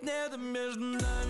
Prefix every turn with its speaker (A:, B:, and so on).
A: нет, нет между нами